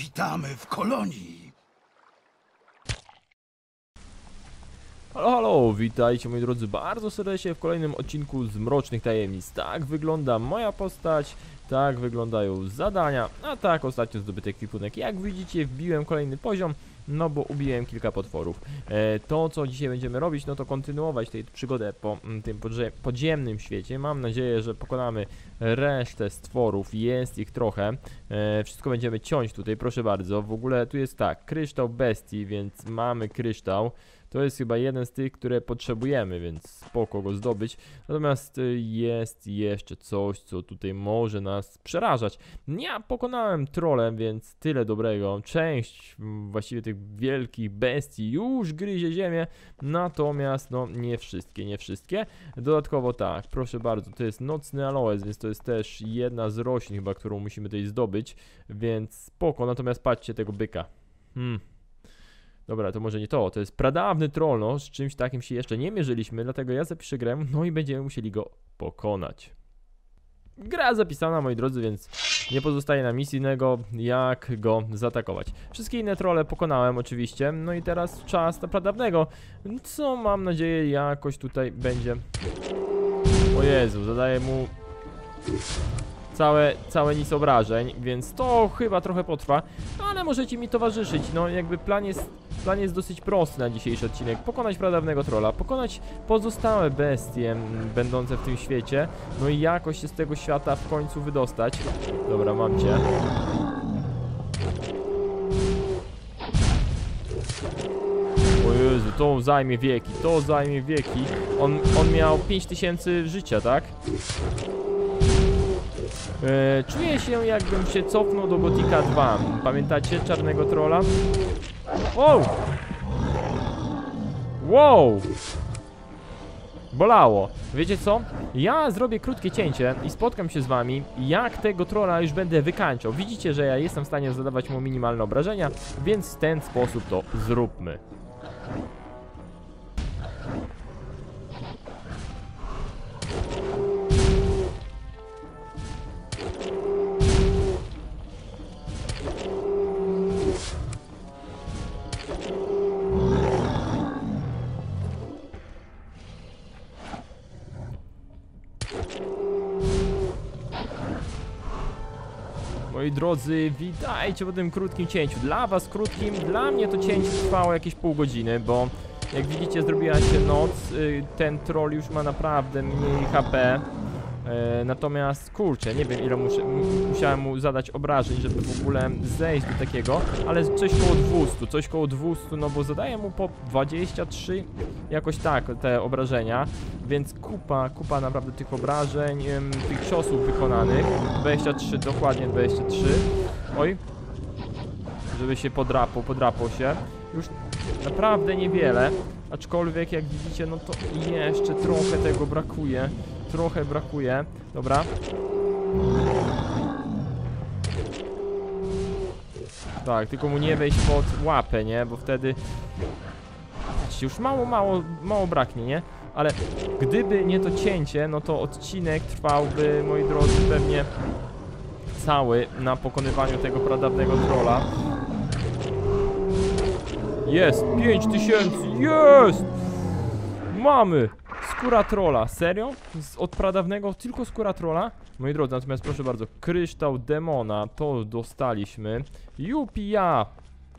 Witamy w kolonii. Halo, halo, witajcie moi drodzy bardzo serdecznie w kolejnym odcinku z Mrocznych Tajemnic. Tak wygląda moja postać, tak wyglądają zadania, a tak ostatnio zdobyty ekwipunek. Jak widzicie wbiłem kolejny poziom, no bo ubiłem kilka potworów. E, to co dzisiaj będziemy robić, no to kontynuować tę przygodę po mm, tym podzie- podziemnym świecie. Mam nadzieję, że pokonamy resztę stworów, jest ich trochę. E, wszystko będziemy ciąć tutaj, proszę bardzo. W ogóle tu jest tak, kryształ bestii, więc mamy kryształ. To jest chyba jeden z tych, które potrzebujemy, więc spoko go zdobyć. Natomiast y, jest jeszcze coś, co tutaj może nas przerażać. Ja pokonałem trolem, więc tyle dobrego. Część właściwie tych wielkich bestii już gryzie ziemię, natomiast no nie wszystkie, nie wszystkie. Dodatkowo tak, proszę bardzo, to jest nocny aloes, więc to jest też jedna z roślin chyba, którą musimy tutaj zdobyć, więc spoko. Natomiast patrzcie tego byka. Hmm. Dobra, to może nie to, to jest pradawny troll, no, z czymś takim się jeszcze nie mierzyliśmy, dlatego ja zapiszę grę, no i będziemy musieli go pokonać. Gra zapisana, moi drodzy, więc nie pozostaje nam nic innego, jak go zaatakować. Wszystkie inne trolle pokonałem oczywiście, no i teraz czas na pradawnego, co mam nadzieję jakoś tutaj będzie... O Jezu, zadaję mu całe, całe nic obrażeń, więc to chyba trochę potrwa, ale możecie mi towarzyszyć, no jakby plan jest, plan jest dosyć prosty na dzisiejszy odcinek, pokonać pradawnego trolla, pokonać pozostałe bestie m, będące w tym świecie, no i jakoś się z tego świata w końcu wydostać. Dobra, mam cię. Jezu, to zajmie wieki, to zajmie wieki. On, on miał 5000 życia, tak? E, czuję się jakbym się cofnął do Gotika 2. Pamiętacie czarnego trolla? Wow! Wow! Bolało. Wiecie co? Ja zrobię krótkie cięcie i spotkam się z wami, jak tego trolla już będę wykańczał. Widzicie, że ja jestem w stanie zadawać mu minimalne obrażenia, więc w ten sposób to zróbmy. Drodzy, witajcie po tym krótkim cięciu. Dla was krótkim, dla mnie to cięcie trwało jakieś pół godziny, bo jak widzicie zrobiła się noc, y, ten troll już ma naprawdę mniej HP. E, natomiast kurczę, nie wiem ile muszę, musiałem mu zadać obrażeń, żeby w ogóle zejść do takiego, ale coś koło 200, coś koło 200, no bo zadaję mu po 23, jakoś tak te obrażenia, więc kupa, kupa naprawdę tych obrażeń, tych ciosów wykonanych, 23, dokładnie 23, oj, żeby się podrapał, podrapał się, już naprawdę niewiele, aczkolwiek jak widzicie, no to jeszcze trochę tego brakuje, trochę brakuje, dobra, tak, tylko mu nie wejść pod łapę, nie, bo wtedy już mało, mało, mało braknie, nie? Ale gdyby nie to cięcie, no to odcinek trwałby, moi drodzy, pewnie cały na pokonywaniu tego pradawnego trolla. Jest! 5000! Jest! Mamy! Skóra trolla. Serio? Z, od pradawnego tylko skóra trolla? Moi drodzy, natomiast proszę bardzo, kryształ demona, to dostaliśmy. Jupia!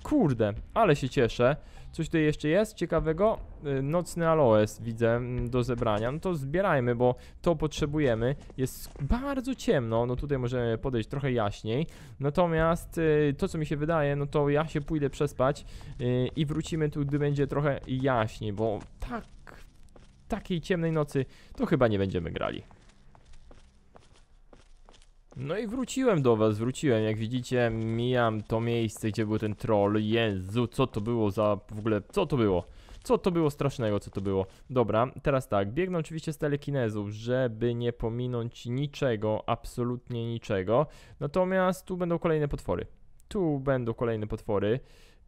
Kurde, ale się cieszę. Coś tutaj jeszcze jest ciekawego? Y, Nocny aloes widzę mm, do zebrania. No to zbierajmy, bo to potrzebujemy. Jest bardzo ciemno, no tutaj możemy podejść trochę jaśniej. Natomiast y, to co mi się wydaje, no to ja się pójdę przespać y, i wrócimy tu, gdy będzie trochę jaśniej, bo tak takiej ciemnej nocy to chyba nie będziemy grali. No i wróciłem do was, wróciłem, jak widzicie mijam to miejsce, gdzie był ten troll, Jezu, co to było za, w ogóle, co to było? Co to było strasznego, co to było? Dobra, teraz tak, biegnę oczywiście z telekinezu, żeby nie pominąć niczego, absolutnie niczego. Natomiast tu będą kolejne potwory. Tu będą kolejne potwory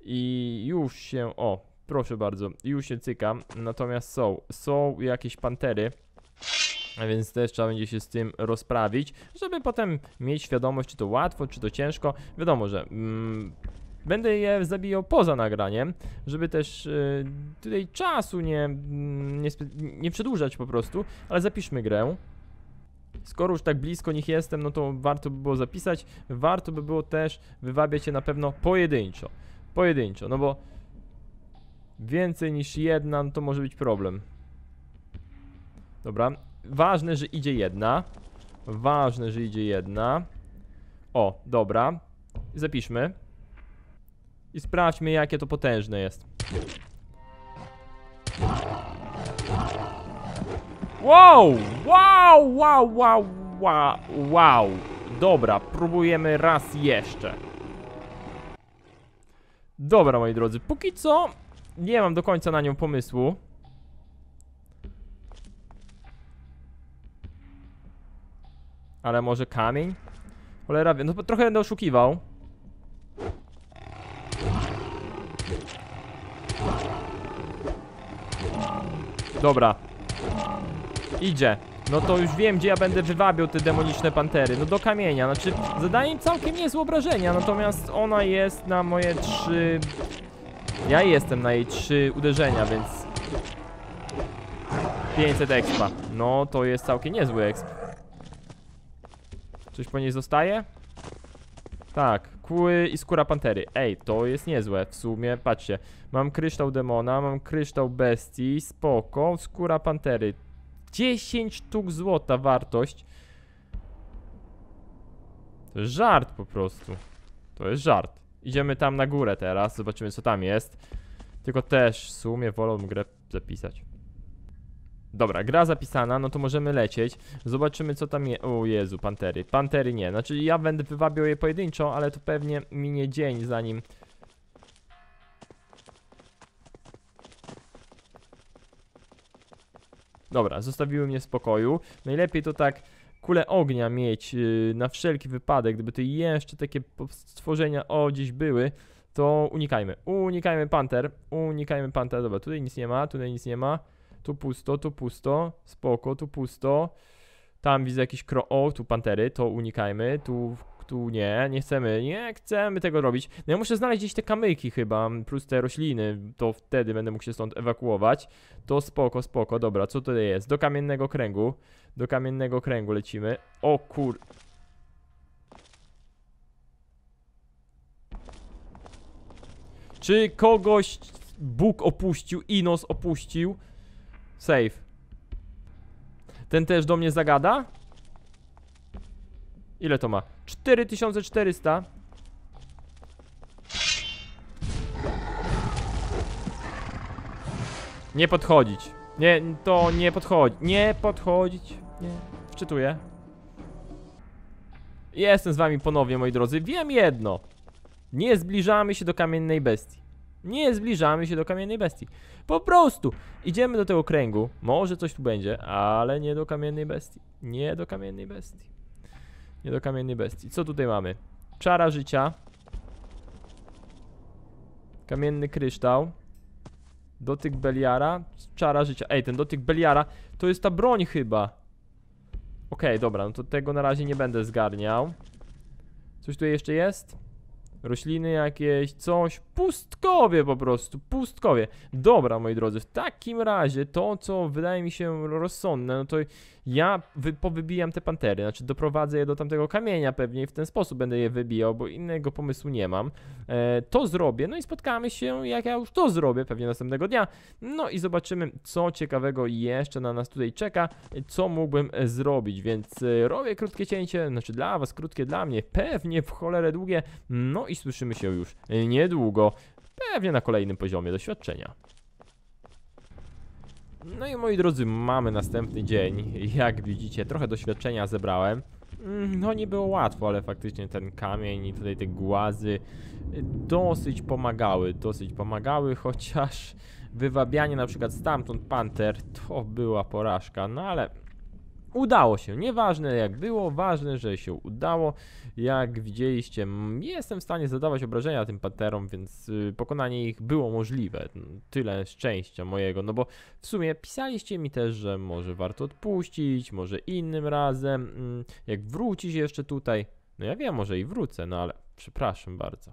i już się, o, proszę bardzo, już się cykam. Natomiast są, są jakieś pantery. A więc też trzeba będzie się z tym rozprawić, żeby potem mieć świadomość, czy to łatwo, czy to ciężko. Wiadomo, że mm, będę je zabijał poza nagraniem, żeby też y, tutaj czasu nie, mm, nie, nie przedłużać po prostu, ale zapiszmy grę. Skoro już tak blisko nich jestem, no to warto by było zapisać. Warto by było też wywabiać je na pewno pojedynczo. Pojedynczo, no bo więcej niż jedna, no to może być problem. Dobra, ważne, że idzie jedna. Ważne, że idzie jedna. O, dobra. Zapiszmy. I sprawdźmy, jakie to potężne jest. Wow! Wow! Wow! Wow! Wow! Wow! Dobra, próbujemy raz jeszcze. Dobra, moi drodzy, póki co nie mam do końca na nią pomysłu. Ale może kamień? Cholera no trochę będę oszukiwał. Dobra. Idzie. No to już wiem, gdzie ja będę wywabiał te demoniczne pantery. No do kamienia. Znaczy, zadaje im całkiem niezłe obrażenia, natomiast ona jest na moje trzy... Ja jestem na jej trzy uderzenia, więc... 500 expa. No, to jest całkiem niezły exp. Coś po niej zostaje? Tak, kły i skóra pantery. Ej, to jest niezłe w sumie. Patrzcie, mam kryształ demona, mam kryształ bestii, spoko, skóra pantery. 10 sztuk złota wartość. To jest żart po prostu. To jest żart. Idziemy tam na górę teraz, zobaczymy co tam jest. Tylko też w sumie wolałbym grę zapisać. Dobra, gra zapisana, no to możemy lecieć. Zobaczymy co tam jest. O Jezu, pantery. Pantery nie. Znaczy ja będę wywabiał je pojedynczo, ale to pewnie minie dzień zanim. Dobra, zostawiły mnie w spokoju. Najlepiej to tak kulę ognia mieć yy, na wszelki wypadek, gdyby tu jeszcze takie stworzenia o gdzieś były, to unikajmy. Unikajmy panter, unikajmy panter. Dobra, tutaj nic nie ma, tutaj nic nie ma. Tu pusto, tu pusto, spoko, tu pusto. Tam widzę jakieś kro... O, tu pantery, to unikajmy. Tu, tu nie, nie chcemy, nie chcemy tego robić. No ja muszę znaleźć gdzieś te kamyki chyba, plus te rośliny, to wtedy będę mógł się stąd ewakuować. To spoko, spoko, dobra, co tutaj jest? Do kamiennego kręgu, do kamiennego kręgu lecimy. O kur... Czy kogoś Bóg opuścił, Inos opuścił? Save. Ten też do mnie zagada? Ile to ma? 4400. Nie podchodzić. Nie, to nie podchodzi. Nie podchodzić. Nie. Wczytuję. Jestem z wami ponownie, moi drodzy. Wiem jedno. Nie zbliżamy się do kamiennej bestii. Nie zbliżamy się do kamiennej bestii. Po prostu idziemy do tego kręgu. Może coś tu będzie, ale nie do kamiennej bestii. Nie do kamiennej bestii. Nie do kamiennej bestii. Co tutaj mamy? Czara życia. Kamienny kryształ. Dotyk Beliara. Czara życia. Ej, ten dotyk Beliara to jest ta broń chyba. Okej, dobra, no to tego na razie nie będę zgarniał. Coś tu jeszcze jest? Rośliny jakieś, coś. Pustkowie po prostu, pustkowie. Dobra, moi drodzy, w takim razie to, co wydaje mi się rozsądne, no to ja wy, powybijam te pantery, znaczy doprowadzę je do tamtego kamienia pewnie i w ten sposób będę je wybijał, bo innego pomysłu nie mam. E, to zrobię, no i spotkamy się, jak ja już to zrobię, pewnie następnego dnia. No i zobaczymy, co ciekawego jeszcze na nas tutaj czeka, co mógłbym e, zrobić, więc e, robię krótkie cięcie, znaczy dla was krótkie, dla mnie pewnie w cholerę długie, no i słyszymy się już e, niedługo, pewnie na kolejnym poziomie doświadczenia. No i moi drodzy, mamy następny dzień. Jak widzicie, trochę doświadczenia zebrałem. Mm, No nie było łatwo, ale faktycznie ten kamień i tutaj te głazy y, dosyć pomagały, dosyć pomagały, chociaż wywabianie na przykład stamtąd panter to była porażka, no ale Udało się, nieważne jak było, ważne, że się udało. Jak widzieliście, jestem w stanie zadawać obrażenia tym panterom, więc y, pokonanie ich było możliwe. Tyle szczęścia mojego, no bo w sumie pisaliście mi też, że może warto odpuścić, może innym razem, mm, jak wrócisz jeszcze tutaj. No ja wiem, może i wrócę, no ale przepraszam bardzo.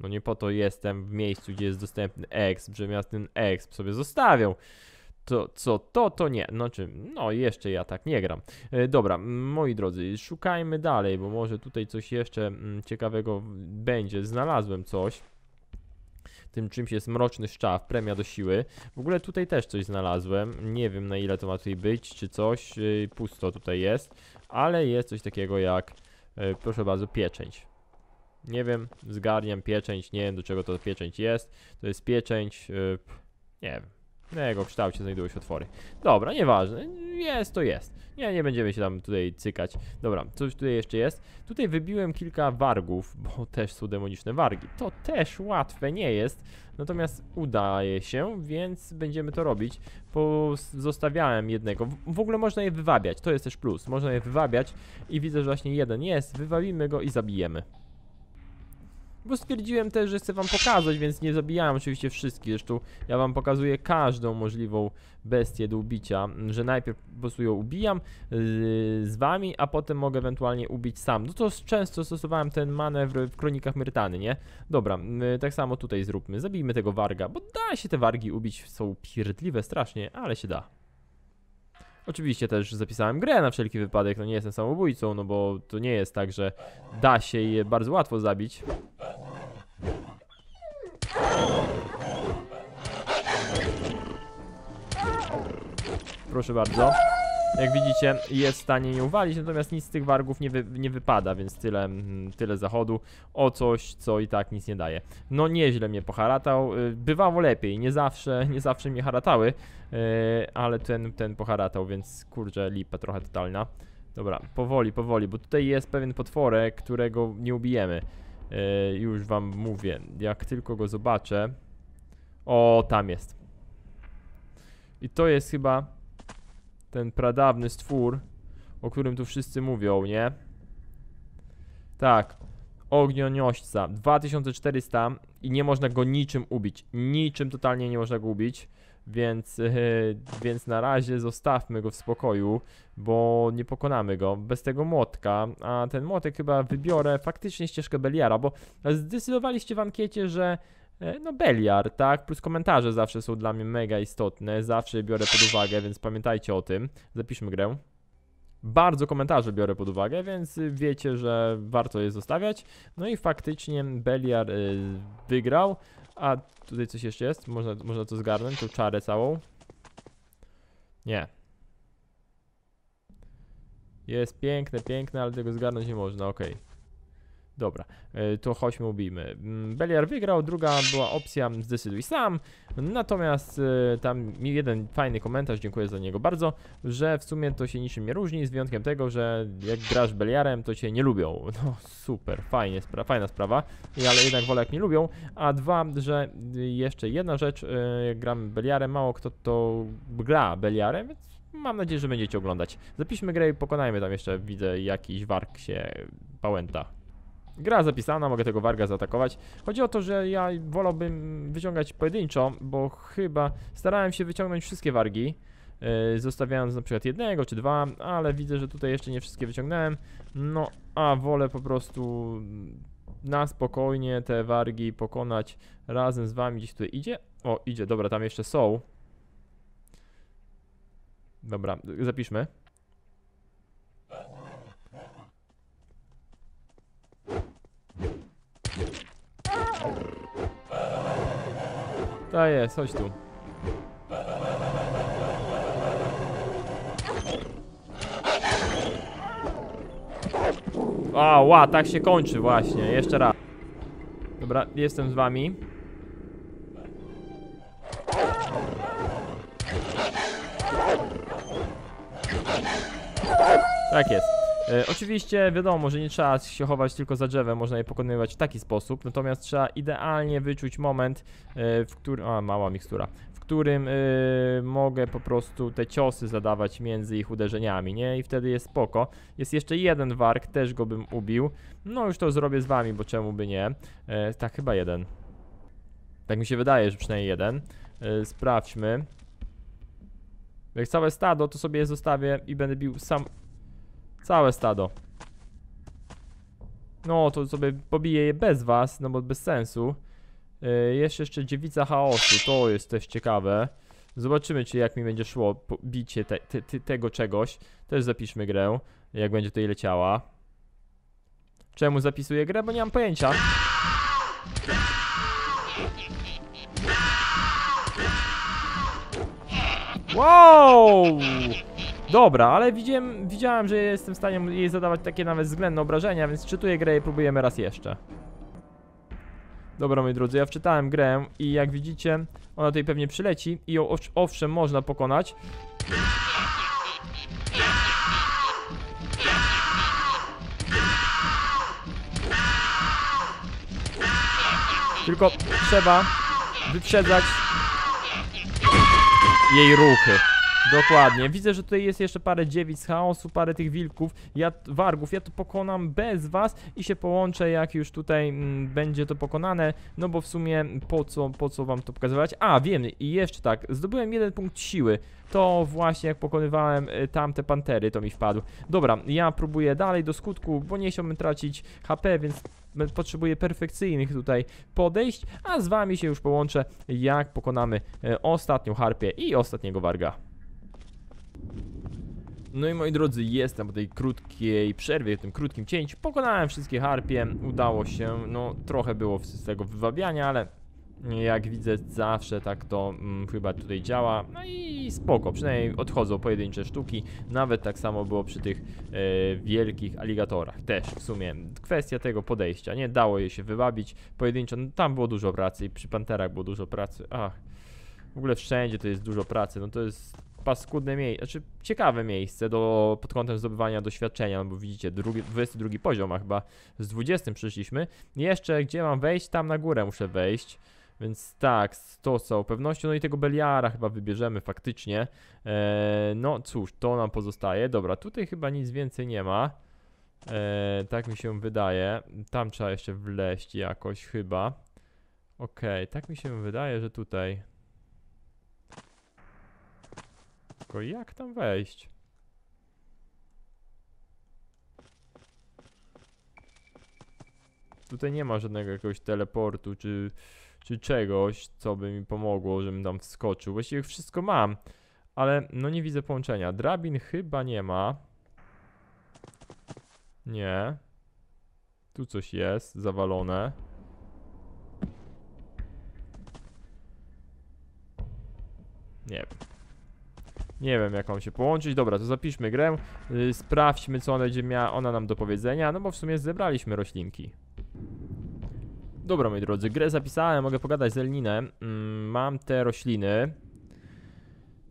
No nie po to jestem w miejscu, gdzie jest dostępny exp, żebym ja ten exp sobie zostawiał. To co to, to nie. Znaczy, no jeszcze ja tak nie gram. E, dobra, moi drodzy, szukajmy dalej, bo może tutaj coś jeszcze mm, ciekawego będzie. Znalazłem coś. Tym czymś jest mroczny szczaw, premia do siły. W ogóle tutaj też coś znalazłem. Nie wiem na ile to ma tutaj być, czy coś. Yy, pusto tutaj jest. Ale jest coś takiego jak, yy, proszę bardzo, pieczęć. Nie wiem, zgarniam pieczęć, nie wiem do czego to pieczęć jest. To jest pieczęć, nie wiem. Na jego kształcie znajdują się otwory. Dobra, nieważne. Jest to jest. Nie, nie będziemy się tam tutaj cykać. Dobra, coś tutaj jeszcze jest. Tutaj wybiłem kilka wargów, bo też są demoniczne wargi. To też łatwe nie jest. Natomiast udaje się, więc będziemy to robić. Zostawiałem jednego. W- ogóle można je wywabiać, to jest też plus. Można je wywabiać i widzę, że właśnie jeden jest. Wywalimy go i zabijemy. Bo stwierdziłem też, że chcę wam pokazać, więc nie zabijałem oczywiście wszystkich. Zresztą ja wam pokazuję każdą możliwą bestię do ubicia, że najpierw po prostu ją ubijam yy, z wami, a potem mogę ewentualnie ubić sam. No to często stosowałem ten manewr w Kronikach Myrtany, nie? Dobra, m, tak samo tutaj zróbmy. Zabijmy tego warga, bo da się te wargi ubić, są pierdliwe strasznie, ale się da. Oczywiście też zapisałem grę na wszelki wypadek, no nie jestem samobójcą, no bo to nie jest tak, że da się je bardzo łatwo zabić. Proszę bardzo. Jak widzicie, jest w stanie nie uwalić, natomiast nic z tych wargów nie, wy, nie wypada, więc tyle, mm, tyle zachodu o coś, co i tak nic nie daje. No nieźle mnie poharatał, y, bywało lepiej, nie zawsze, nie zawsze mnie haratały, y, ale ten, ten poharatał, więc kurczę, lipa trochę totalna. Dobra, powoli, powoli, bo tutaj jest pewien potworek, którego nie ubijemy. Y, już wam mówię, jak tylko go zobaczę. O, tam jest. I to jest chyba ten pradawny stwór, o którym tu wszyscy mówią, nie? Tak. Ognioniośca. 2400 i nie można go niczym ubić. Niczym totalnie nie można go ubić. Więc, więc na razie zostawmy go w spokoju, bo nie pokonamy go bez tego młotka. A ten młotek chyba wybiorę faktycznie ścieżkę Beliara, bo zdecydowaliście w ankiecie, że No Beliar, tak? Plus komentarze zawsze są dla mnie mega istotne, zawsze biorę pod uwagę, więc pamiętajcie o tym. Zapiszmy grę. Bardzo komentarze biorę pod uwagę, więc y, wiecie, że warto je zostawiać. No i faktycznie Beliar y, wygrał. A tutaj coś jeszcze jest? Można, można to zgarnąć, tą czarę całą? Nie. Jest piękne, piękne, ale tego zgarnąć nie można, okej. Dobra, e, to chodźmy ubijmy. Mm, Beliar wygrał, druga była opcja zdecyduj sam. Natomiast e, tam jeden fajny komentarz, dziękuję za niego bardzo, że w sumie to się niczym nie różni, z wyjątkiem tego, że jak grasz Beliarem, to cię nie lubią. No super, fajnie, spra fajna sprawa, ale jednak wolę jak nie lubią. A dwa, że jeszcze jedna rzecz, e, jak gram Beliarem, mało kto to gra Beliarem, więc mam nadzieję, że będziecie oglądać. Zapiszmy grę i pokonajmy tam jeszcze, widzę jakiś warg się pałęta. Gra zapisana, mogę tego warga zaatakować. Chodzi o to, że ja wolałbym wyciągać pojedynczo, bo chyba starałem się wyciągnąć wszystkie wargi, yy, zostawiając na przykład jednego czy dwa, ale widzę, że tutaj jeszcze nie wszystkie wyciągnąłem. No, a wolę po prostu na spokojnie te wargi pokonać razem z wami. Gdzieś tutaj idzie? O, idzie, dobra, tam jeszcze są. Dobra, zapiszmy. To jest, chodź tu. A, ła, tak się kończy właśnie, jeszcze raz. Dobra, jestem z wami. Tak jest. E, oczywiście wiadomo, że nie trzeba się chować tylko za drzewem, można je pokonywać w taki sposób, natomiast trzeba idealnie wyczuć moment, e, w którym... A, mała mikstura. W którym y, mogę po prostu te ciosy zadawać między ich uderzeniami, nie? I wtedy jest spoko. Jest jeszcze jeden warg, też go bym ubił. No już to zrobię z wami, bo czemu by nie? E, tak, chyba jeden. Tak mi się wydaje, że przynajmniej jeden. E, sprawdźmy. Jak całe stado, to sobie je zostawię i będę bił sam... Całe stado. No, to sobie pobiję je bez was, no bo bez sensu. Yy, jest jeszcze dziewica chaosu, to jest też ciekawe. Zobaczymy, czy jak mi będzie szło bicie te, te, te, tego czegoś. Też zapiszmy grę, jak będzie tutaj leciała. Czemu zapisuję grę? Bo nie mam pojęcia. Wow! Dobra, ale widziałem, widziałem, że jestem w stanie jej zadawać takie nawet względne obrażenia, więc czytuję grę i próbujemy raz jeszcze. Dobra, moi drodzy, ja wczytałem grę i jak widzicie, ona tutaj pewnie przyleci i ją owsz- owszem można pokonać. Tylko trzeba wyprzedzać jej ruchy. Dokładnie. Widzę, że tutaj jest jeszcze parę dziewic chaosu, parę tych wilków, ja, wargów. Ja to pokonam bez was i się połączę, jak już tutaj mm, będzie to pokonane. No bo w sumie po co, po co wam to pokazywać? A, wiem, i jeszcze tak, zdobyłem jeden punkt siły. To właśnie jak pokonywałem y, tamte pantery, to mi wpadł. Dobra, ja próbuję dalej do skutku, bo nie chciałbym tracić HP, więc m- potrzebuję perfekcyjnych tutaj podejść, a z wami się już połączę, jak pokonamy e, ostatnią harpię i ostatniego warga. No i moi drodzy, jestem po tej krótkiej przerwie, tym krótkim cięciu. Pokonałem wszystkie harpie, udało się, no trochę było z tego wywabiania, ale jak widzę zawsze tak to mm, chyba tutaj działa. No i spoko, przynajmniej odchodzą pojedyncze sztuki. Nawet tak samo było przy tych e, wielkich aligatorach. Też w sumie kwestia tego podejścia, nie dało je się wywabić pojedynczo. No, tam było dużo pracy i przy panterach było dużo pracy. Ach, w ogóle wszędzie to jest dużo pracy, no to jest paskudne miejsce, znaczy ciekawe miejsce do, pod kątem zdobywania doświadczenia, no bo widzicie, drugi, 22 poziom, a chyba z 20 przyszliśmy. Jeszcze gdzie mam wejść? Tam na górę muszę wejść. Więc tak, to z całą pewnością. No i tego Beliara chyba wybierzemy faktycznie. Eee, no cóż, to nam pozostaje. Dobra, tutaj chyba nic więcej nie ma. Eee, tak mi się wydaje. Tam trzeba jeszcze wleść jakoś chyba. Okej, tak mi się wydaje, że tutaj. Tylko jak tam wejść? Tutaj nie ma żadnego jakiegoś teleportu czy, czy czegoś, co by mi pomogło, żebym tam wskoczył. Właściwie wszystko mam, ale no nie widzę połączenia. Drabin chyba nie ma. Nie. Tu coś jest, zawalone. Nie wiem. Nie wiem jak mam się połączyć. Dobra, to zapiszmy grę. Yy, sprawdźmy co ona miała ona nam do powiedzenia. No bo w sumie zebraliśmy roślinki. Dobra moi drodzy, grę zapisałem, mogę pogadać z Elninem. Mm, mam te rośliny.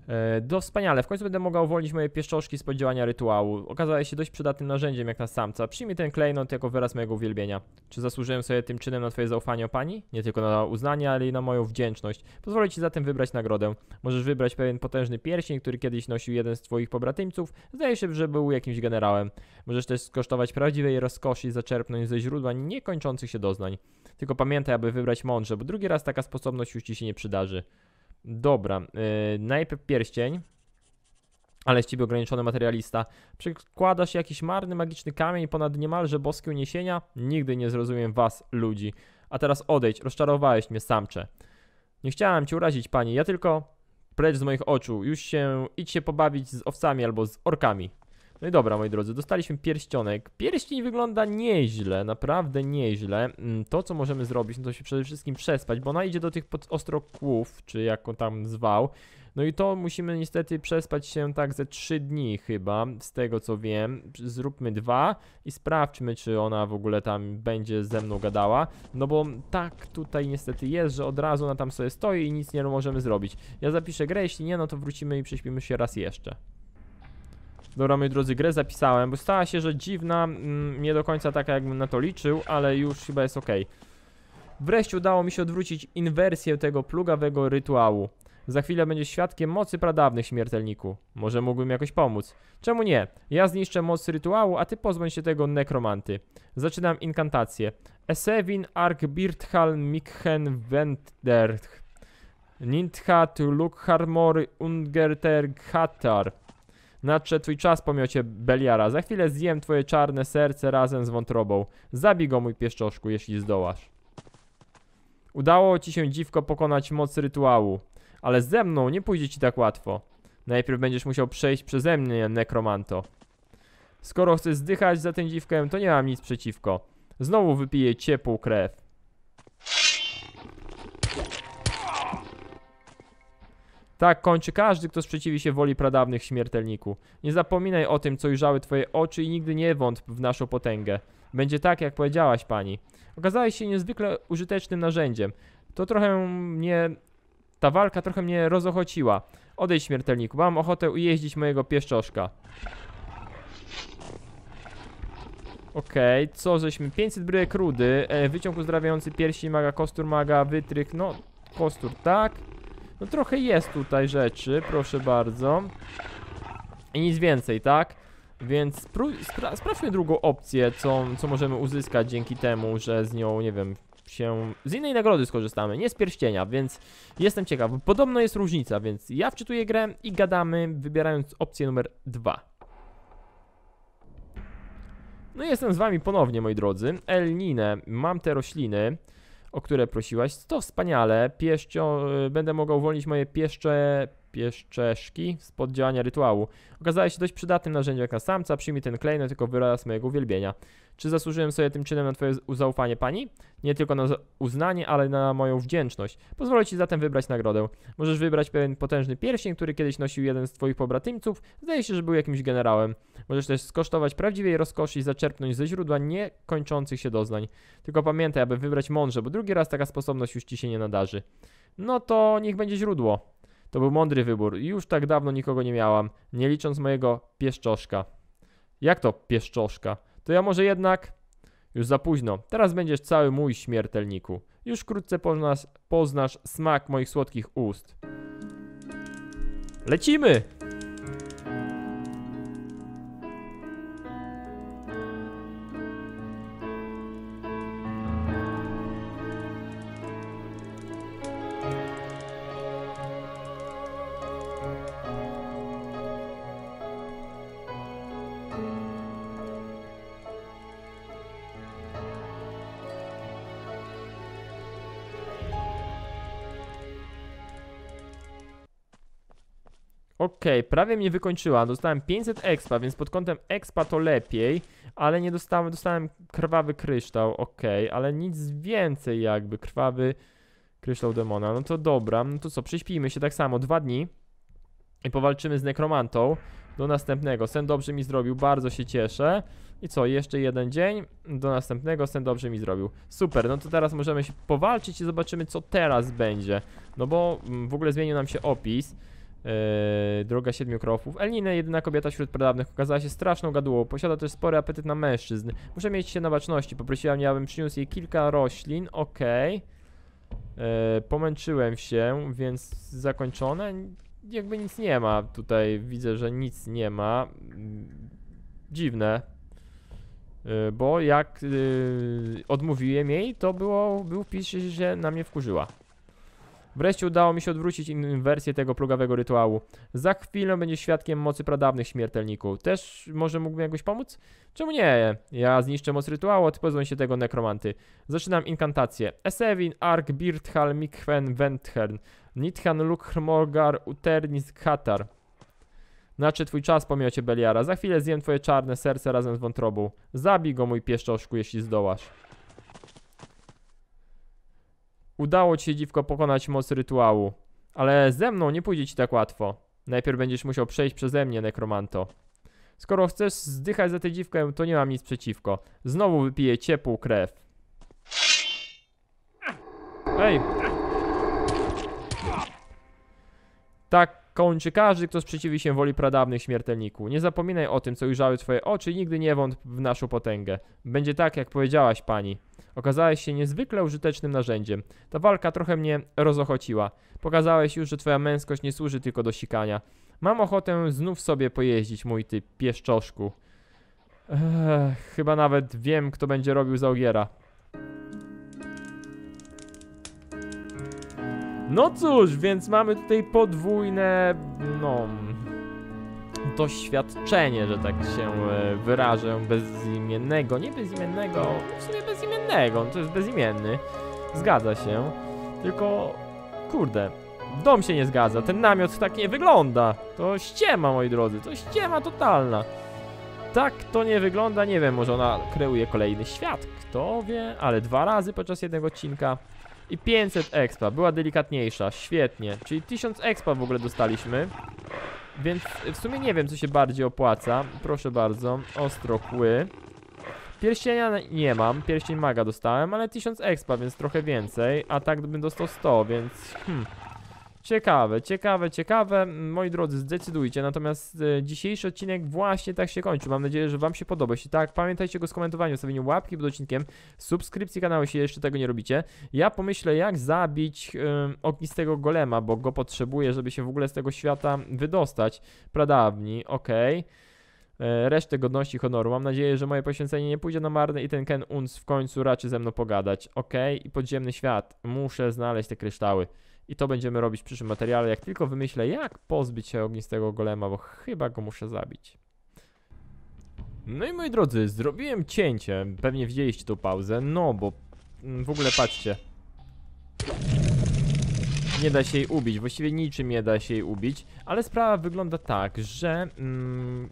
E, do wspaniale, w końcu będę mogła uwolnić moje pieszczoszki z poddziałania rytuału. Okazała się dość przydatnym narzędziem jak na samca. Przyjmij ten klejnot jako wyraz mojego uwielbienia. Czy zasłużyłem sobie tym czynem na twoje zaufanie o pani? Nie tylko na uznanie, ale i na moją wdzięczność. Pozwolę ci zatem wybrać nagrodę. Możesz wybrać pewien potężny pierścień, który kiedyś nosił jeden z twoich pobratymców. Zdaje się, że był jakimś generałem. Możesz też skosztować prawdziwej rozkoszy i zaczerpnąć ze źródła niekończących się doznań. Tylko pamiętaj, aby wybrać mądrze, bo drugi raz taka sposobność już ci się nie przydarzy. Dobra, yy, najpierw pierścień. Ale z ciebie ograniczony materialista. Przykładasz jakiś marny, magiczny kamień ponad niemalże boskie uniesienia? Nigdy nie zrozumiem was, ludzi. A teraz odejdź, rozczarowałeś mnie, samcze. Nie chciałem cię urazić, pani, ja tylko... Precz z moich oczu, już się... idź się pobawić z owcami albo z orkami. No i dobra, moi drodzy, dostaliśmy pierścionek. Pierścień wygląda nieźle, naprawdę nieźle. Mm, To, co możemy zrobić, no to się przede wszystkim przespać, bo ona idzie do tych ostrokłów, czy jak on tam zwał. No i to musimy niestety przespać się tak ze 3 dni chyba, z tego co wiem. Zróbmy dwa i sprawdźmy, czy ona w ogóle tam będzie ze mną gadała. No bo tak tutaj niestety jest, że od razu ona tam sobie stoi i nic nie możemy zrobić. Ja zapiszę grę, jeśli nie, no to wrócimy i prześpimy się raz jeszcze. Dobra, moi drodzy, grę zapisałem, bo stała się, że dziwna, mm, nie do końca taka, jakbym na to liczył, ale już chyba jest ok. Wreszcie udało mi się odwrócić inwersję tego plugawego rytuału. Za chwilę będziesz świadkiem mocy pradawnych, śmiertelniku. Może mógłbym jakoś pomóc. Czemu nie? Ja zniszczę moc rytuału, a ty pozbądź się tego nekromanty. Zaczynam inkantację. Esevin Ark Birthal Mikhen Venderch. Ninthat Lukharmor Ungerter Hatar. Nadszedł twój czas, pomiocie Beliara. Za chwilę zjem twoje czarne serce razem z wątrobą. Zabij go, mój pieszczoszku, jeśli zdołasz. Udało ci się, dziwko, pokonać moc rytuału. Ale ze mną nie pójdzie ci tak łatwo. Najpierw będziesz musiał przejść przeze mnie, nekromanto. Skoro chcesz zdychać za tę dziwkę, to nie mam nic przeciwko. Znowu wypiję ciepłą krew. Tak kończy każdy, kto sprzeciwi się woli pradawnych śmiertelniku. Nie zapominaj o tym, co ujrzały twoje oczy i nigdy nie wątp w naszą potęgę. Będzie tak, jak powiedziałaś pani. Okazałeś się niezwykle użytecznym narzędziem. To trochę mnie... Ta walka trochę mnie rozochociła. Odejdź, śmiertelniku, mam ochotę ujeździć mojego pieszczoszka. Okej, co żeśmy? 500 bryłek rudy, e, wyciąg uzdrawiający piersi maga, kostur maga, wytrych, no kostur, tak? No trochę jest tutaj rzeczy, proszę bardzo. I nic więcej, tak? Więc spra sprawdźmy drugą opcję, co, co możemy uzyskać dzięki temu, że z nią, nie wiem, się... Z innej nagrody skorzystamy, nie z pierścienia, więc jestem ciekaw. Podobno jest różnica, więc ja wczytuję grę i gadamy, wybierając opcję numer dwa. No i jestem z wami ponownie, moi drodzy. Elninę, mam te rośliny, o które prosiłaś. To wspaniale. Pieszcio, y, będę mogła uwolnić moje pieszcze, pieszczeszki spod działania rytuału. Okazałeś się dość przydatnym narzędziem jak na samca. Przyjmij ten klejnot tylko wyraz mojego uwielbienia. Czy zasłużyłem sobie tym czynem na twoje z- zaufanie, pani? Nie tylko na uznanie, ale na moją wdzięczność. Pozwolę ci zatem wybrać nagrodę. Możesz wybrać pewien potężny pierścień, który kiedyś nosił jeden z twoich pobratymców. Zdaje się, że był jakimś generałem. Możesz też skosztować prawdziwej rozkoszy i zaczerpnąć ze źródła niekończących się doznań. Tylko pamiętaj, aby wybrać mądrze, bo drugi raz taka sposobność już ci się nie nadarzy. No to niech będzie źródło. To był mądry wybór. Już tak dawno nikogo nie miałam, nie licząc mojego pieszczoszka. Jak to pieszczoszka? To ja może jednak... Już za późno. Teraz będziesz cały mój śmiertelniku. Już wkrótce poznasz, poznasz smak moich słodkich ust. Lecimy! Okej, prawie mnie wykończyła. Dostałem 500 expa, więc pod kątem expa to lepiej, ale nie dostałem, dostałem krwawy kryształ, okej, ale nic więcej jakby, krwawy kryształ demona. No to dobra, no to co, prześpijmy się tak samo, dwa dni i powalczymy z nekromantą do następnego. Sen dobrze mi zrobił, bardzo się cieszę. I co, jeszcze jeden dzień do następnego, sen dobrze mi zrobił. Super, no to teraz możemy się powalczyć i zobaczymy co teraz będzie. No bo mm, w ogóle zmienił nam się opis. Yy, droga siedmiu krofów. Elnina, jedyna kobieta wśród pradawnych, okazała się straszną gadułą. Posiada też spory apetyt na mężczyzn. Muszę mieć się na baczności. Poprosiła mnie, abym przyniósł jej kilka roślin. Okej. Yy, pomęczyłem się, więc zakończone. Jakby nic nie ma tutaj. Widzę, że nic nie ma. Dziwne. Yy, bo jak yy, odmówiłem jej, to było, był wpis, że na mnie wkurzyła. Wreszcie udało mi się odwrócić inwersję tego plugawego rytuału. Za chwilę będzie świadkiem mocy pradawnych śmiertelników. Też może mógłbym jakoś pomóc? Czemu nie? Ja zniszczę moc rytuału, ty się tego nekromanty. Zaczynam inkantację. Esevin, Ark, Birthal, Mikwen, Venthern, Nithan, Lukhmorgar, Uternis, Katar. Nadszedł twój czas, pomiocie Beliara. Za chwilę zjem twoje czarne serce razem z wątrobą. Zabij go, mój pieszczoszku, jeśli zdołasz. Udało ci się, dziwko, pokonać moc rytuału. Ale ze mną nie pójdzie ci tak łatwo. Najpierw będziesz musiał przejść przeze mnie, nekromanto. Skoro chcesz zdychać za tę dziwkę, to nie mam nic przeciwko. Znowu wypiję ciepłą krew. Ej! Tak kończy każdy, kto sprzeciwi się woli pradawnych śmiertelniku. Nie zapominaj o tym, co ujrzały twoje oczy i nigdy nie wątp w naszą potęgę. Będzie tak, jak powiedziałaś pani. Okazałeś się niezwykle użytecznym narzędziem. Ta walka trochę mnie rozochociła. Pokazałeś już, że twoja męskość nie służy tylko do sikania. Mam ochotę znów sobie pojeździć, mój ty pieszczoszku. Ech, chyba nawet wiem, kto będzie robił za ogiera. No cóż, więc mamy tutaj podwójne, no, doświadczenie, że tak się e, wyrażę, bezimiennego, nie bezimiennego, w sumie bezimiennego, no to jest bezimienny, zgadza się, tylko, kurde, dom się nie zgadza, ten namiot tak nie wygląda, to ściema, moi drodzy, to ściema totalna. Tak to nie wygląda, nie wiem, może ona kreuje kolejny świat, kto wie, ale dwa razy podczas jednego odcinka. I 500 expa, była delikatniejsza, świetnie, czyli 1000 expa w ogóle dostaliśmy. Więc w sumie nie wiem, co się bardziej opłaca. Proszę bardzo, ostro kły. Pierścienia nie mam, pierścień maga dostałem, ale 1000 expa, więc trochę więcej. A tak bym dostał 100, więc hmm. Ciekawe, ciekawe, ciekawe. Moi drodzy, zdecydujcie. Natomiast e, dzisiejszy odcinek właśnie tak się kończy. Mam nadzieję, że Wam się podoba. Jeśli tak, pamiętajcie go skomentowania, ustawieniu łapki pod odcinkiem, subskrypcji kanału, jeśli jeszcze tego nie robicie. Ja pomyślę, jak zabić ym, ognistego golema, bo go potrzebuję, żeby się w ogóle z tego świata wydostać. Pradawni, okej. E, Resztę godności honoru. Mam nadzieję, że moje poświęcenie nie pójdzie na marne i ten Ken Uns w końcu raczy ze mną pogadać. Okej, i podziemny świat. Muszę znaleźć te kryształy. I to będziemy robić w przyszłym materiale, jak tylko wymyślę, jak pozbyć się ognistego golema, bo chyba go muszę zabić. No i moi drodzy, zrobiłem cięcie. Pewnie widzieliście tą pauzę, no bo mm, w ogóle patrzcie. Nie da się jej ubić, właściwie niczym nie da się jej ubić, ale sprawa wygląda tak, że mm,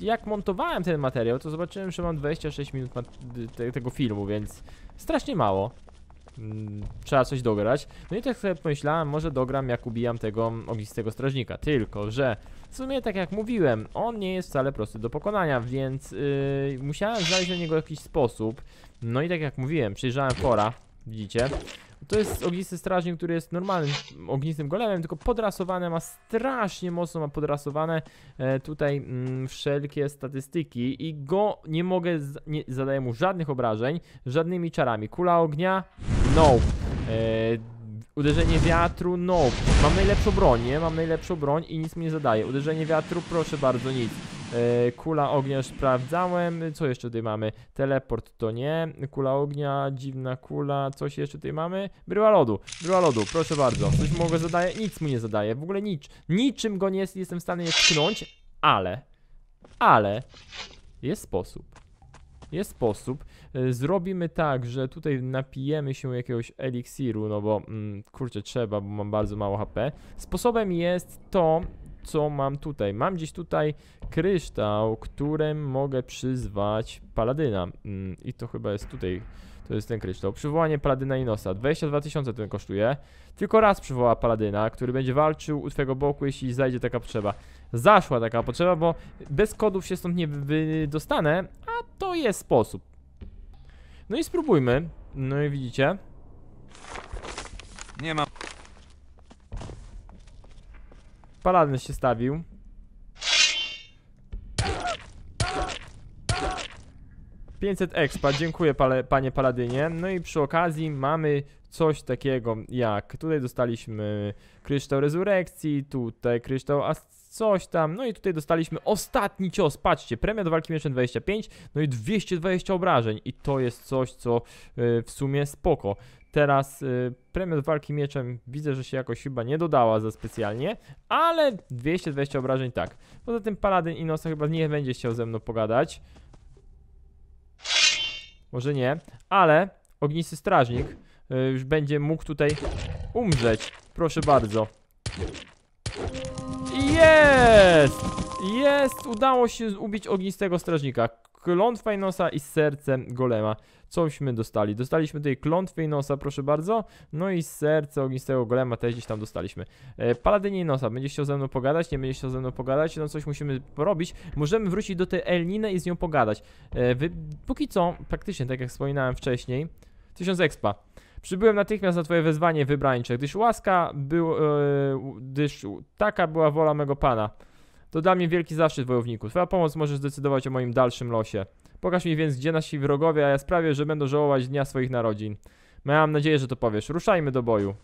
jak montowałem ten materiał, to zobaczyłem, że mam 26 minut te, tego filmu, więc strasznie mało. Mm, trzeba coś dograć. No i tak sobie pomyślałem, może dogram jak ubijam tego ognistego strażnika. Tylko, że w sumie tak jak mówiłem, on nie jest wcale prosty do pokonania, więc yy, musiałem znaleźć na niego jakiś sposób. No i tak jak mówiłem, przejrzałem fora, widzicie. To jest ognisty strażnik, który jest normalnym ognistym golemem, tylko podrasowane, ma strasznie mocno ma podrasowane e, tutaj mm, wszelkie statystyki i go nie mogę, nie zadaję mu żadnych obrażeń, żadnymi czarami. Kula ognia, no. E, uderzenie wiatru, no. Mam najlepszą broń, nie? Mam najlepszą broń i nic mi nie zadaje. Uderzenie wiatru, proszę bardzo, nic. E, kula ognia sprawdzałem. Co jeszcze tutaj mamy? Teleport to nie. Kula ognia, dziwna kula. Coś jeszcze tutaj mamy? Bryła lodu. Bryła lodu, proszę bardzo. Coś mogę zadaje? Nic mu nie zadaje. W ogóle nic. Niczym go nie jest, jestem w stanie je tknąć, ale, ale jest sposób. Jest sposób. E, Zrobimy tak, że tutaj napijemy się jakiegoś eliksiru, no bo mm, kurczę trzeba, bo mam bardzo mało HP. Sposobem jest to, co mam tutaj. Mam gdzieś tutaj kryształ, którym mogę przyzwać paladyna. Mm, I to chyba jest tutaj. To jest ten kryształ. Przywołanie paladyna Inosa. 22 tysiące ten kosztuje. Tylko raz przywoła paladyna, który będzie walczył u twojego boku, jeśli zajdzie taka potrzeba. Zaszła taka potrzeba, bo bez kodów się stąd nie wydostanę, a to jest sposób. No i spróbujmy. No i widzicie. Nie mam. Paladyn się stawił. Pięćset expa, dziękuję pale, panie paladynie. No i przy okazji mamy coś takiego jak tutaj dostaliśmy kryształ rezurekcji, tutaj kryształ coś tam, no i tutaj dostaliśmy ostatni cios, patrzcie, premia do walki mieczem 25, no i 220 obrażeń i to jest coś, co y, w sumie spoko. Teraz y, walki mieczem widzę, że się jakoś chyba nie dodała za specjalnie, ale 220 obrażeń tak. Poza tym Paladyn Inosa chyba nie będzie chciał ze mną pogadać. Może nie, ale ognisty strażnik y, już będzie mógł tutaj umrzeć. Proszę bardzo. Jest! Jest! Udało się ubić ognistego strażnika. Klątwa Inosa i serce golema. Cośmy dostali? Dostaliśmy tutaj klątwę Inosa, proszę bardzo. No i serce ognistego golema też gdzieś tam dostaliśmy. E, Paladynie Inosa, będziesz chciał ze mną pogadać? Nie będziesz chciał ze mną pogadać? No coś musimy porobić. Możemy wrócić do tej Elniny i z nią pogadać. E, wy, póki co, faktycznie, tak jak wspominałem wcześniej, 1000 expa. Przybyłem natychmiast na twoje wezwanie wybrańcze, gdyż łaska był, e, gdyż taka była wola mego pana. To dla mnie wielki zaszczyt, wojowniku. Twoja pomoc może zdecydować o moim dalszym losie. Pokaż mi więc, gdzie nasi wrogowie, a ja sprawię, że będą żałować dnia swoich narodzin. Miałam nadzieję, że to powiesz. Ruszajmy do boju.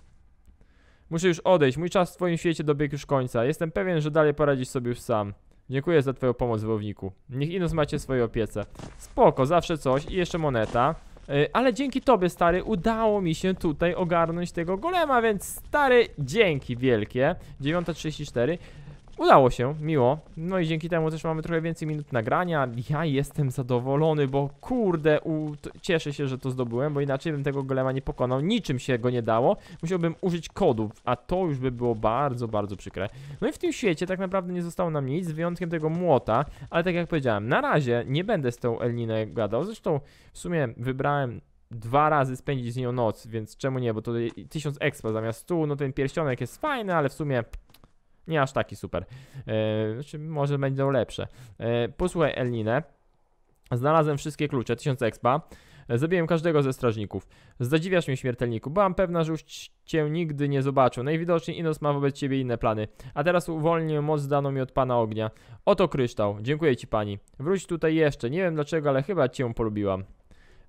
Muszę już odejść, mój czas w twoim świecie dobiegł już końca. Jestem pewien, że dalej poradzisz sobie już sam. Dziękuję za twoją pomoc, wojowniku. Niech Inos macie w swojej opiece. Spoko, zawsze coś i jeszcze moneta. Yy, ale dzięki tobie, stary, udało mi się tutaj ogarnąć tego golema, więc stary, dzięki wielkie. 9.34. Udało się, miło. No i dzięki temu też mamy trochę więcej minut nagrania. Ja jestem zadowolony, bo kurde, u, cieszę się, że to zdobyłem, bo inaczej bym tego golema nie pokonał. Niczym się go nie dało. Musiałbym użyć kodów, a to już by było bardzo, bardzo przykre. No i w tym świecie tak naprawdę nie zostało nam nic, z wyjątkiem tego młota, ale tak jak powiedziałem, na razie nie będę z tą Elninę gadał. Zresztą w sumie wybrałem dwa razy spędzić z nią noc, więc czemu nie, bo to 1000 expa zamiast 100, no ten pierścionek jest fajny, ale w sumie nie aż taki super. Znaczy, może będą lepsze. E, posłuchaj, Elninę. Znalazłem wszystkie klucze, 1000 expa. E, Zabiłem każdego ze strażników. Zadziwiasz mnie, śmiertelniku. Byłam pewna, że już cię nigdy nie zobaczył. Najwidoczniej Inos ma wobec ciebie inne plany. A teraz uwolnię moc daną mi od Pana Ognia. Oto kryształ. Dziękuję ci, pani. Wróć tutaj jeszcze. Nie wiem dlaczego, ale chyba cię polubiłam.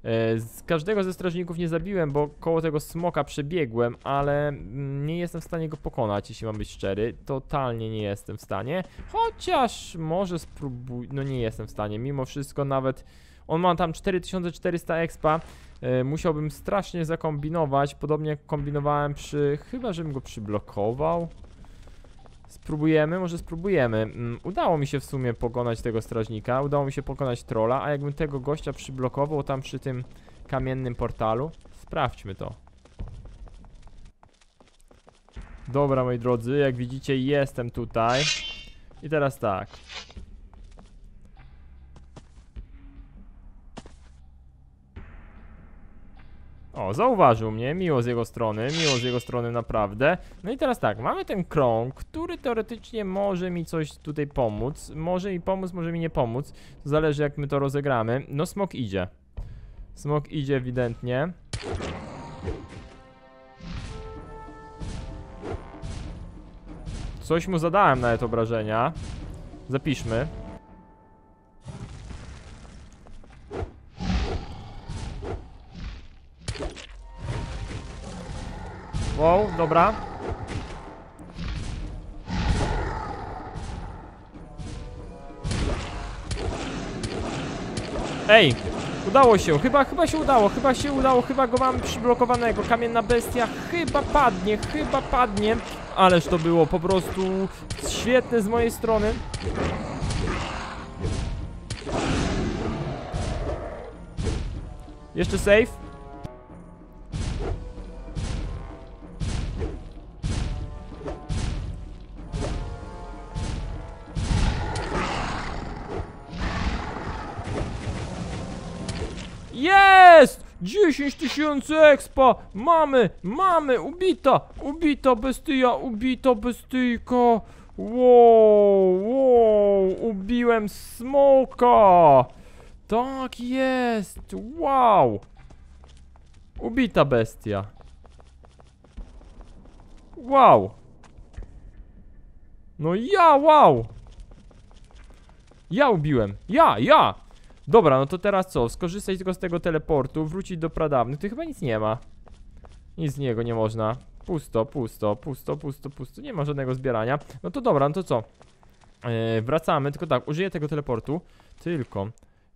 E, Z każdego ze strażników nie zabiłem, bo koło tego smoka przebiegłem, ale mm, nie jestem w stanie go pokonać, jeśli mam być szczery. Totalnie nie jestem w stanie. Chociaż może spróbuj. No nie jestem w stanie. Mimo wszystko nawet. On ma tam 4400 expa. E, musiałbym strasznie zakombinować. Podobnie jak kombinowałem przy. Chyba, żebym go przyblokował. Spróbujemy, może spróbujemy. Mm, Udało mi się w sumie pokonać tego strażnika, udało mi się pokonać trolla, a jakbym tego gościa przyblokował tam przy tym kamiennym portalu, sprawdźmy to. Dobra, moi drodzy, jak widzicie jestem tutaj. I teraz tak. O, zauważył mnie, miło z jego strony, miło z jego strony naprawdę. No i teraz tak, mamy ten krąg, który teoretycznie może mi coś tutaj pomóc. Może mi pomóc, może mi nie pomóc. To zależy jak my to rozegramy. No smok idzie. Smok idzie ewidentnie. Coś mu zadałem nawet obrażenia. Zapiszmy. Wow, dobra. Ej, udało się, chyba, chyba się udało, chyba się udało, chyba go mamy przyblokowanego. Kamienna bestia chyba padnie, chyba padnie. Ależ to było po prostu świetne z mojej strony. Jeszcze safe. Jest! 10 tysięcy expa! Mamy, mamy, ubita, ubita bestia, ubita bestyjka! Wow, wow, ubiłem smoka! Tak jest, wow! Ubita bestia. Wow! No ja, wow! Ja ubiłem, ja, ja! Dobra, no to teraz co? Skorzystać tylko z tego teleportu, wrócić do pradawnych. Tu chyba nic nie ma. Nic z niego nie można. Pusto, pusto, pusto, pusto, pusto. Nie ma żadnego zbierania. No to dobra, no to co? Yy, wracamy, tylko tak, użyję tego teleportu. Tylko,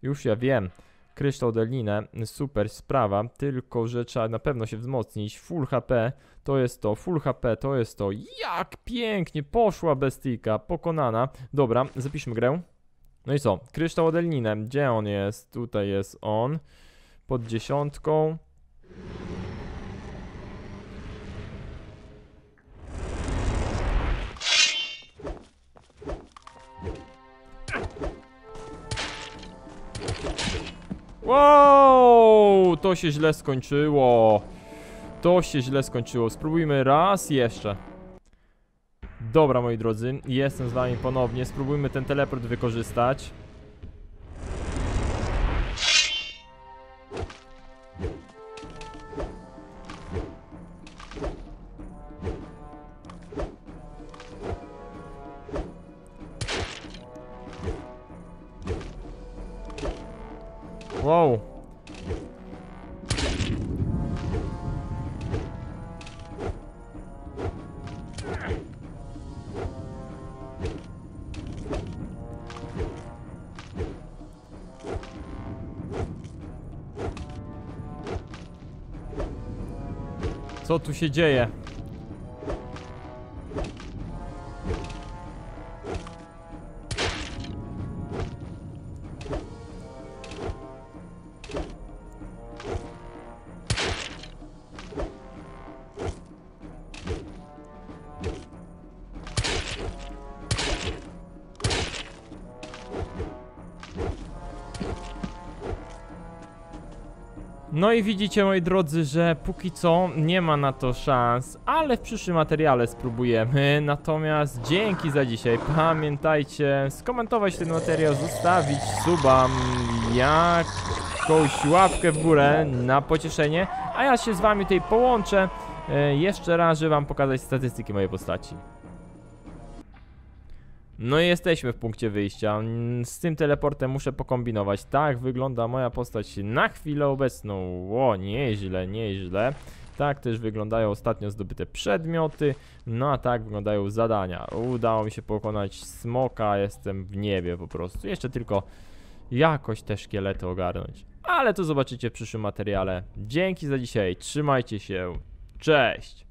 już ja wiem. Kryształ Delinę, super sprawa, tylko że trzeba na pewno się wzmocnić. Full HP to jest to, full HP to jest to. Jak pięknie poszła bestyjka, pokonana. Dobra, zapiszmy grę. No i co? Kryształ Adelinę. Gdzie on jest? Tutaj jest on. Pod dziesiątką. Wow! To się źle skończyło. To się źle skończyło. Spróbujmy raz jeszcze. Dobra, moi drodzy, jestem z wami ponownie. Spróbujmy ten teleport wykorzystać. Się dzieje? No i widzicie moi drodzy, że póki co nie ma na to szans, ale w przyszłym materiale spróbujemy. Natomiast dzięki za dzisiaj. Pamiętajcie skomentować ten materiał, zostawić suba, jakąś łapkę w górę na pocieszenie, a ja się z wami tutaj połączę e, jeszcze raz, żeby wam pokazać statystyki mojej postaci. No i jesteśmy w punkcie wyjścia. Mm, Z tym teleportem muszę pokombinować. Tak wygląda moja postać na chwilę obecną. O, nieźle, nieźle. Tak też wyglądają ostatnio zdobyte przedmioty. No a tak wyglądają zadania. Udało mi się pokonać smoka, jestem w niebie po prostu. Jeszcze tylko jakoś te szkielety ogarnąć. Ale to zobaczycie w przyszłym materiale. Dzięki za dzisiaj, trzymajcie się. Cześć!